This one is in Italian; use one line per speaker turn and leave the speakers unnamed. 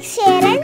c'era